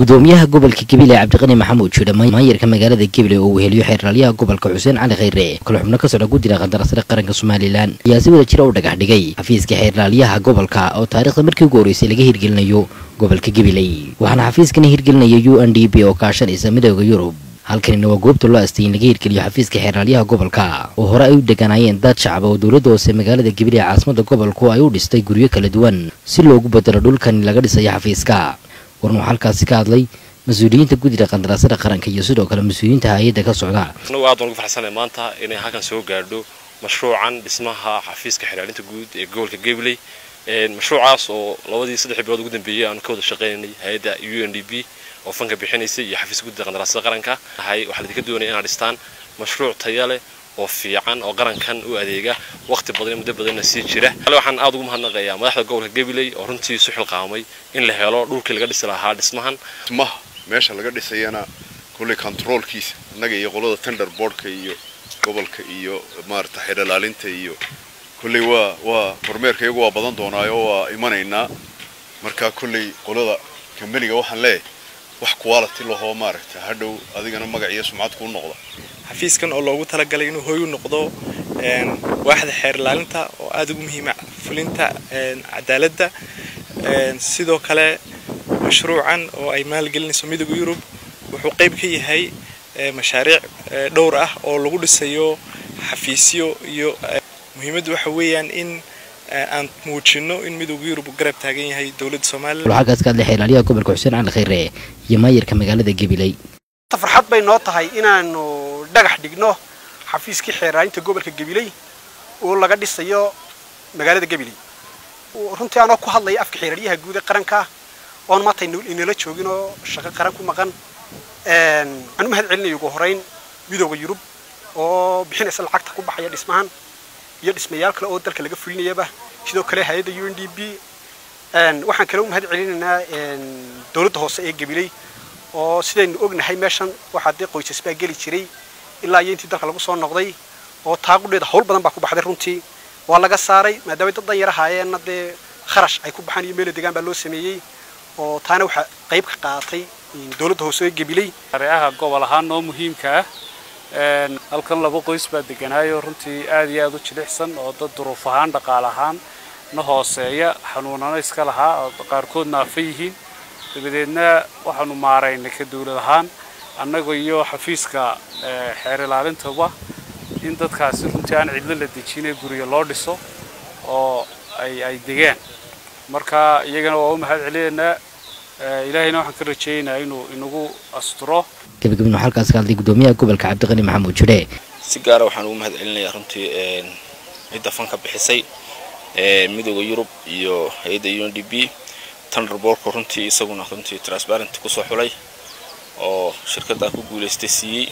gudoomiyaha gobolka gabiley cabdiqani maxamuud jidhe maayarka magaalada gabiley oo uu heliyo xeeraalyaha gobolka xuseen cali khayre. Kale xubno ka socda guddiga qandarasada qaranka somalilan ayaa si wada jira u dhagax dhigay. Xafiiska xeeraalyaha gobolka oo taariikhda markii ugu horreysay laga hirgelinayo gobolka gabiley waxaana xafiiskana hirgelinaya u n d b oo kaashanaysa midooda yurub. Halkanina waa goobta loo astay in laga hirgeliyo xafiiska xeeraalyaha gobolka. Oo hore ay u deganaayeen dad shacaba oo dowladda hoose magaalada gabiley caasimada gobolku ay u dhistay guryo kala duwan. Si loogu bedelo dhulkan laga dhisayo xafiiska warna waxaa halkaasi ka hadlay mas'uuliyiinta guddiga qandaraasada qaranka iyo sidoo kale mas'uuliyiinta hay'adda ka socda. Anagu aad baan ugu farxsanay maanta inay halkan soo gaadho mashruucan dhismaha xafiiska xiraalinta guud ee gobolka gabley mashruucaas oo labadii saddex bilood ugu dambeeyey aan ka wada shaqaynay hay'adda u n d b oo fanka bixinaysay iyo xafiiska guddiga qandaraasada qaranka. Waxaa laidinka doonaya inaad dhistaan mashruuc taya leh oo fiican oo qarankan u adeega waqti badan muddo badanna sii jira. Waxaan aad ugu mahadnaqayaa madaxda gobolka gabiley oo runtii isu xilqaamay in la helo dhulkii laga dhisi lahaa dhismahan. Dhismaha meesha laga dhisayana kulley controolkiisa innaga iyo qolada tender boardka iyo gobolka iyo maarata xeeralaalinta iyo kulley waa waa kormeerka waa badan doonaayo waa imanaynaa. Marka kulley qolada kambaniga waxaan leeyahay wax quality lahoo maaragta hadhow adigana magac iyo sumcad kuu noqda xafiiskan oo loogu talagalay inuu hoy u noqdo waaxda xeer ilaalinta oo aada ugu muhiima fulinta cadaaladda sidoo kale mashruucan oo ay maalgelinayso midooda yurub wuxuu qayb ka yahay mashaariic dhowr ah oo lagu dhisayo xafiisyo iyo muhiimaddu waxa weeyaan in aan muujino in midooda yurub garab taagan yahay dowladda somalilan halkaas ka hadlay xeeraalyaha gobolka xuseen cali khayre iyo maayarka magaalada gabiley farxad bay noo tahay inaanu dhagax dhigno xafiiskii xeeraalinta gobolka gabiley oo laga dhisayo magaalada gabiley runtii anoo ku hadlaya afka xeeraalyaha guud ee qaranka oon maanta inala joogin oo shaqo qaran ku maqan waxaan u mahad celinayo ugu horeyn midooda yurub oo bixinaysa lacagta ku baxaya dhismahan iyo dhismayaal kale oo dalka laga fulinayaba sidoo kale hay-adda u n d b waxaan kale u mahad celinaynaa dowladda hoose ee gabiley oo sidaynu ognahay meeshan waxaa dee qoysas baa geli jiray ilaa iyo intii dalka lagu soo noqday oo taaqudheeda hawl badan baa ku baxday runtii. Waa laga saaray maadaama dad dan yar dee kharash ay ku baxaan iyo meelo degaan baa loo sameeyey oo taana waxaa qayb ka qaadatay dowladda hoose ee gabiley shareecaha gobol ahaan noo muhiimka ah halkan laba qoys baa deganaayo runtii aad iyo aad u jilicsan oo dad duruuf ahaan dhaqaal ahaan na hooseeya xanuunano iska lahaa oo qaarkoodna afa yihiin dabadeedna waxaanu maaraynay ka dawlad ahaan annaga iyo xafiiska xeer ilaalintaba in dadkaasi runtii aan cidlo la dejinay guryo loo dhiso oo ay ay degaan marka iyagana waa u mahad celinaynaa ilaahayna waxaan ka rajaynayaa inuu inagu asturo. Gabagabin waxaa halkaas ka hadlay gudoomiyaha gobolka cabdiqani maxamuud jidhe si gaara waxaan ugu mahad celinayaa runtii cidda fanka bixisay midooda yurub iyo hay'adda u n d b tanderboolku runtii isaguna runtii transparent kusoo xulay oo shirkaddaa ku guulaystay siiyey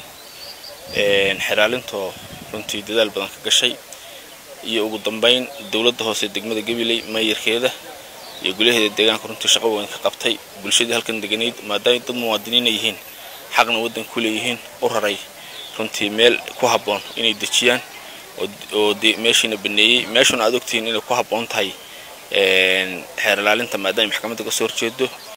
xeraalintoo runtii dadaal badan ka gashay iyo ugu dambayn dowladda hoose degmada gabiley maayarkeeda iyo gulaheeda deegaanka runtii shaqo weyn ka qabtay bulshadii halkan deganayd maadaama dad muwaadiniina yihiin xaqna waddan ku leeyihiin u raray runtii meel ku habboon inay dejiyaan oo meeshiina baneeyey meeshuna aad ogtihiin inay ku habboon tahay xeer ilaalinta maadaama maxkamadda ka soo horjeedo